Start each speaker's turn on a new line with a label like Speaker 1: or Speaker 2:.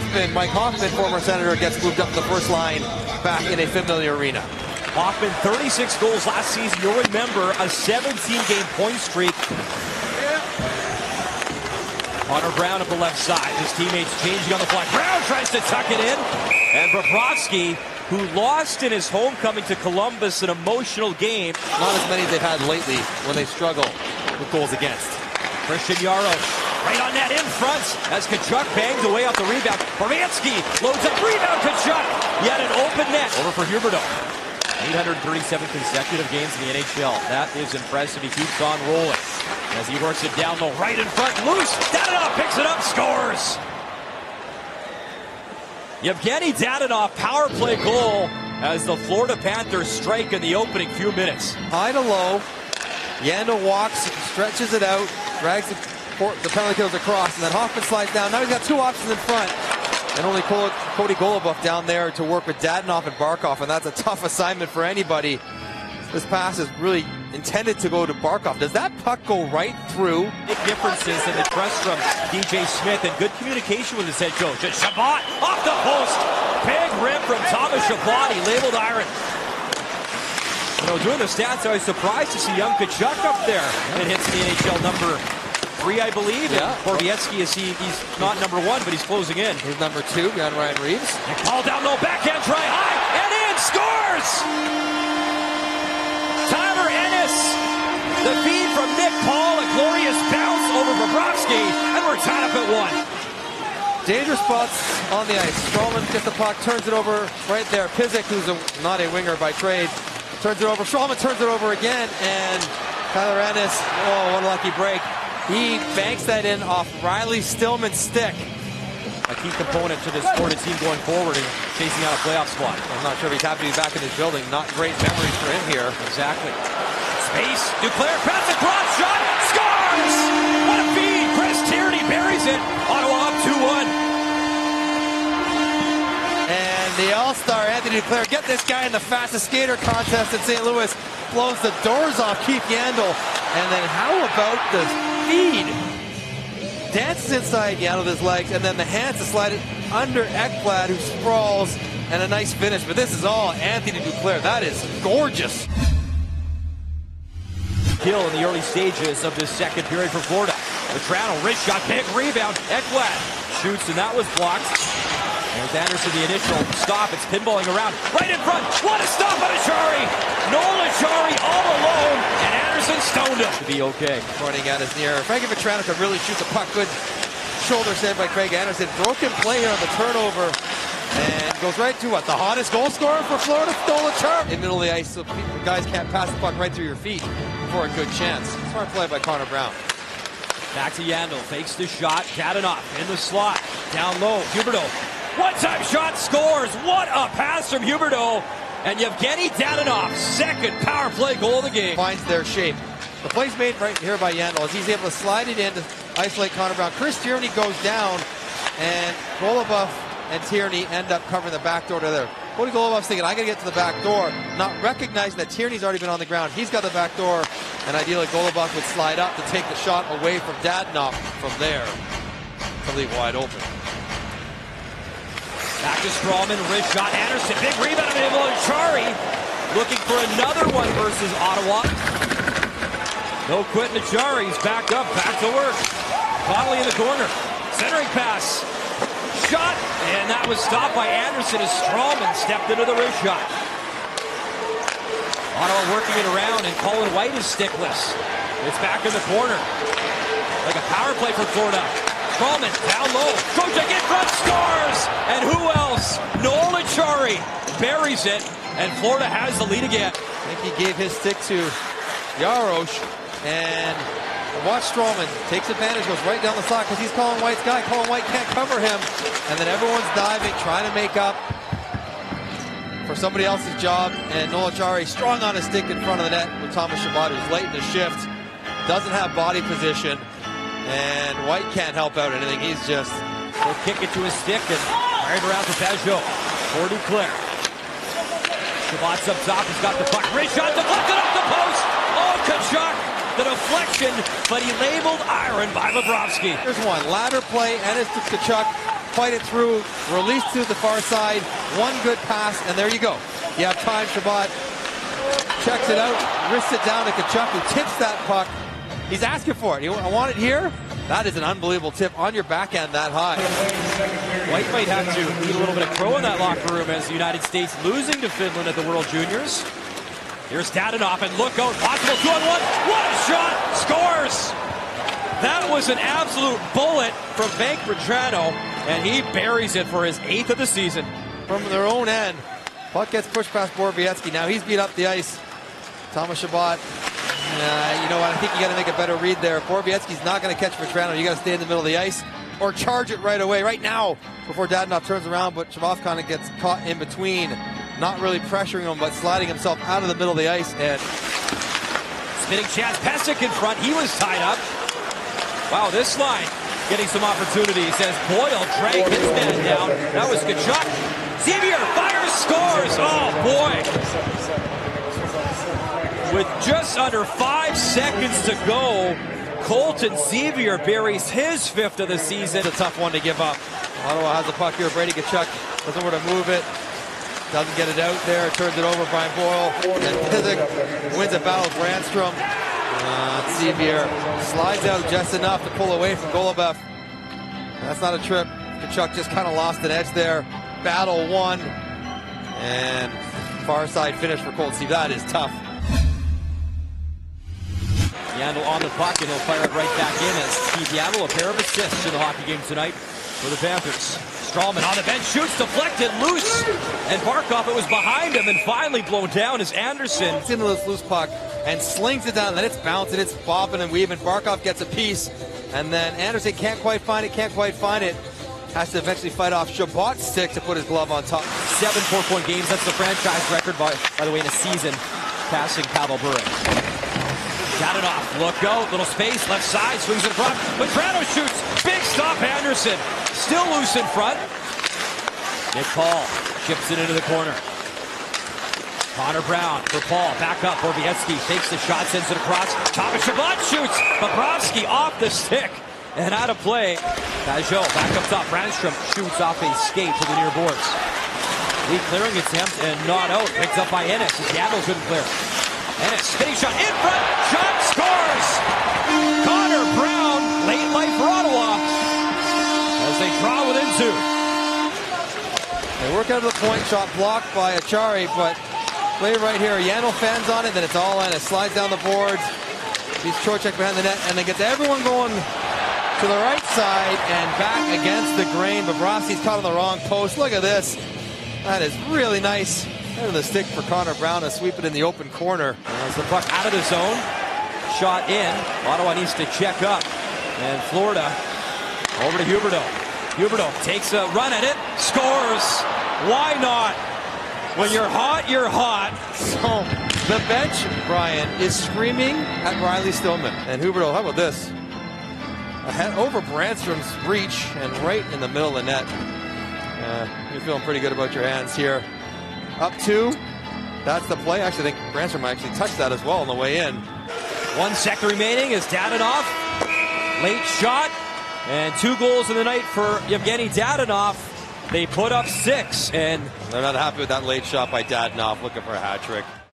Speaker 1: Hoffman, Mike Hoffman, former senator, gets moved up to the first line back in a familiar arena.
Speaker 2: Hoffman, 36 goals last season. You'll remember a 17-game point streak. Connor Brown up the left side. His teammates changing on the fly. Brown tries to tuck it in. And Bobrovsky, who lost in his homecoming to Columbus, an emotional game.
Speaker 1: Not as many as they've had lately when they struggle with goals against.
Speaker 2: Christian Jaros right on net in front as Tkachuk bangs away off the rebound. Bormansky loads up, rebound Tkachuk. Yet an open net over for Huberdeau. 837 consecutive games in the NHL. That is impressive. He keeps on rolling as he works it down the right in front, loose. Dadonov picks it up, scores. Yevgeny Dadonov power play goal as the Florida Panthers strike in the opening few minutes.
Speaker 1: High to low. Yandle walks, stretches it out, drags the, the penalty kills across, and then Hoffman slides down. Now he's got two options in front. And only Cody Goloubef down there to work with Dadonov and Barkov, and that's a tough assignment for anybody. This pass is really intended to go to Barkov. Does that puck go right through?
Speaker 2: Big differences in the trust from DJ Smith and good communication with his head coach. Chabot off the post. Big rip from Thomas Chabot. He labeled iron. You know, doing the stats, I was surprised to see young Tkachuk up there. It hits the NHL number three, I believe. Yeah. Borowiecki is he, he's not number one, but he's closing in.
Speaker 1: He's number two behind Ryan Reaves.
Speaker 2: And call down low, backhand try high, and in, scores! Tyler Ennis. The feed from Nick Paul, a glorious bounce over Bobrovsky, and we're tied up at one.
Speaker 1: Dangerous spots on the ice. Stralman gets the puck, turns it over right there. Pysyk, who's a, not a winger by trade, turns it over. Stralman turns it over again, and Tyler Ennis, oh, what a lucky break. He banks that in off Riley Stillman's stick.
Speaker 2: A key component to this Florida team going forward and chasing out a playoff spot.
Speaker 1: I'm not sure if he's happy to be back in his building. Not great memories for him here.
Speaker 2: Exactly. Space. Duclair pass across. Shot. Scores! What a feed. Chris Tierney buries it. Ottawa up 2-1.
Speaker 1: And the All-Star Anthony Duclair. Get this guy in the fastest skater contest in St. Louis. Blows the doors off Keith Yandle. And then how about the feed. Dances inside Yandle with his legs, and then the hands to slide it under Ekblad, who sprawls, and a nice finish. But this is all Anthony Duclair. That is gorgeous.
Speaker 2: Kill in the early stages of this second period for Florida. Vatrano, wrist shot, big rebound. Ekblad shoots, and that was blocked. There's Anderson, the initial stop. It's pinballing around. Right in front. What a stop on Acciari. Noel Acciari all alone. And Anderson stoned him. To be okay.
Speaker 1: Pointing at his near. Frankie Vatrano could really shoot the puck. Good shoulder set by Craig Anderson. Broken play here on the turnover. And goes right to what? The hottest goal scorer for Florida, Noel Acciari. In the middle of the ice, so guys can't pass the puck right through your feet for a good chance. Smart play by Connor Brown.
Speaker 2: Back to Yandle. Fakes the shot. Dadonov in the slot. Down low. Huberdeau one-time shot scores. What a pass from Huberdeau. And Yevgeny Dadonov, second power play goal of the game.
Speaker 1: Finds their shape. The play's made right here by Yandle as he's able to slide it in to isolate Connor Brown. Chris Tierney goes down, and Goloubef and Tierney end up covering the back door to there. Cody Goloubef's thinking, I got to get to the back door, not recognizing that Tierney's already been on the ground. He's got the back door, and ideally Goloubef would slide up to take the shot away from Dadonov from there to leave wide open.
Speaker 2: Back to Stralman, wrist shot. Anderson, big rebound of Chari. Looking for another one versus Ottawa. No quitting Acciari. He's backed up, back to work. Connolly in the corner. Centering pass. Shot, and that was stopped by Anderson as Stralman stepped into the wrist shot. Ottawa working it around, and Colin White is stickless. It's back in the corner. Like a power play for Florida. Stralman down low. Kojak in front, scores! And who else? Noel Acciari buries it, and Florida has the lead again.
Speaker 1: I think he gave his stick to Jaros, and watch Stralman takes advantage, goes right down the slot because he's calling White's guy. Colin White can't cover him, and then everyone's diving, trying to make up for somebody else's job, and Noel Acciari strong on his stick in front of the net with Thomas Chabot, who's late in the shift, doesn't have body position, and White can't help out anything. He's just...
Speaker 2: He'll kick it to his stick and fired around to Pageau. For Duclair. Chabot's up top. He's got the puck. Great shot deflected off the post. Oh, Tkachuk. The deflection, but he labeled iron by Bobrovsky.
Speaker 1: Here's one. Ladder play. Ennis to Tkachuk. fight it through, release to the far side, one good pass, and there you go. You have time, Chabot checks it out, wrists it down to Tkachuk, who tips that puck. He's asking for it. I want it here. That is an unbelievable tip on your backhand that high.
Speaker 2: White might have to eat a little bit of crow in that locker room as the United States losing to Finland at the World Juniors. Here's Dadonov and look out, possible two on one. What a shot! Scores! That was an absolute bullet from Frank Vatrano, and he buries it for his eighth of the season.
Speaker 1: From their own end, puck gets pushed past Borowiecki. Now he's beat up the ice. Thomas Chabot uh, you know what? I think you got to make a better read there. Borowiecki's not going to catch Vatrano. You got to stay in the middle of the ice or charge it right away, right now, before Dadonov turns around. But Chabot kind of gets caught in between, not really pressuring him, but sliding himself out of the middle of the ice. And
Speaker 2: spinning Chaz Pesek in front. He was tied up. Wow, this line getting some opportunities as Boyle dragged his man down. That was Tkachuk. Sceviour fires, scores. Oh boy. With just under five seconds to go, Colton Sceviour buries his fifth of the season.
Speaker 1: A tough one to give up. Ottawa has the puck here. Brady Tkachuk doesn't where to move it. Doesn't get it out there. Turns it over. Brian Boyle. And Pysyk wins a battle with Brannstrom. Uh, Sceviour slides out just enough to pull away from Goloubef. That's not a trip. Tkachuk just kind of lost an edge there. Battle won. And far side finish for Colt Steve. That is tough.
Speaker 2: Yandle on the puck, and he'll fire it right back in as Steve Yandle, a pair of assists in the hockey game tonight for the Panthers. Stralman on the bench, shoots, deflected, loose, and Barkov, it was behind him and finally blown down as Anderson.
Speaker 1: It's into this loose puck and slings it down, then it's bouncing, it's bobbing and weaving. Barkov gets a piece, and then Anderson can't quite find it, can't quite find it. Has to eventually fight off Chabot's stick to put his glove on top.
Speaker 2: Seven four-point games, that's the franchise record, by, by the way, in a season, passing Pavel Bure. Got it off. Look out. Little space. Left side. Swings it across. Vatrano shoots. Big stop. Anderson. Still loose in front. Nick Paul chips it into the corner. Connor Brown for Paul. Back up. Borowiecki takes the shot. Sends it across. Thomas Chabot shoots. Bobrovsky off the stick. And out of play. Pageau back up top. Brannstrom shoots off a skate to the near boards. Lead clearing attempt and not out. Picked up by Ennis as Yandle couldn't clear. And a spinning shot in front. Shot scores. Connor Brown, late life for Ottawa as they draw within two.
Speaker 1: They work out of the point shot blocked by Acciari, but play right here. Yandle fans on it, then it's all in. It slides down the boards. He's Trocheck behind the net, and they get everyone going to the right side and back against the grain. Bobrovsky's caught on the wrong post. Look at this. That is really nice. And the stick for Connor Brown to sweep it in the open corner.
Speaker 2: As the puck out of the zone, shot in. Ottawa needs to check up. And Florida over to Huberdeau. Huberdeau takes a run at it, scores. Why not? When you're hot, you're hot.
Speaker 1: So the bench, Brian, is screaming at Riley Stillman. And Huberdeau, how about this? Ahead over Brannstrom's reach and right in the middle of the net. Uh, you're feeling pretty good about your hands here. Up two. That's the play. Actually, I think Brannstrom actually touched that as well on the way in.
Speaker 2: One second remaining is Dadonov. Late shot. And two goals in the night for Yevgeny Dadonov. They put up six, and
Speaker 1: they're not happy with that late shot by Dadonov, looking for a hat trick.